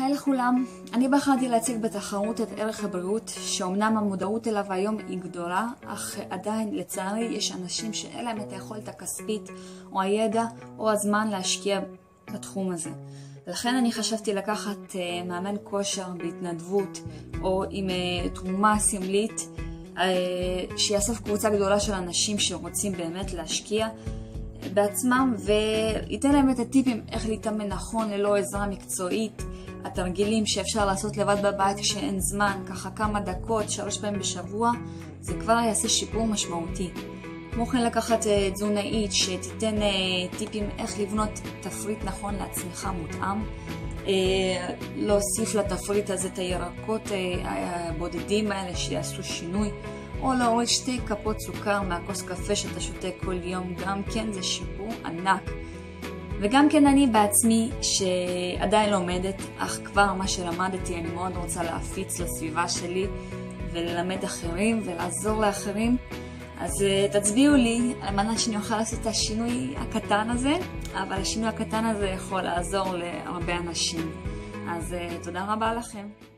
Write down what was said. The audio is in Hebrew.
היי לכולם, אני בחרתי להציג בתחרות את ערך הבריאות, שאומנם המודעות אליו היום היא גדולה, אך עדיין לצערי יש אנשים שאין להם את היכולת הכספית או הידע או הזמן להשקיע בתחום הזה. ולכן אני חשבתי לקחת uh, מאמן כושר בהתנדבות או עם uh, תרומה סמלית, uh, שיאסוף קבוצה גדולה של אנשים שרוצים באמת להשקיע בעצמם וייתן להם את הטיפים איך להתאמן נכון ללא עזרה מקצועית, התרגילים שאפשר לעשות לבד בבית כשאין זמן, ככה כמה דקות, שלוש פעמים בשבוע, זה כבר יעשה שיפור משמעותי. כמו כן לקחת אה, תזונאית שתיתן אה, טיפים איך לבנות תפריט נכון לעצמך מותאם, אה, להוסיף לתפריט הזה את הירקות הבודדים האלה שיעשו שינוי. או להוריד שתי כפות סוכר מהכוס קפה שאתה שותה כל יום, גם כן זה שיפור ענק. וגם כן אני בעצמי, שעדיין לומדת, אך כבר מה שלמדתי אני מאוד רוצה להפיץ לסביבה שלי וללמד אחרים ולעזור לאחרים. אז אה, תצביעו לי על מנת שאני אוכל לעשות את השינוי הקטן הזה, אבל השינוי הקטן הזה יכול לעזור להרבה אנשים. אז אה, תודה רבה לכם.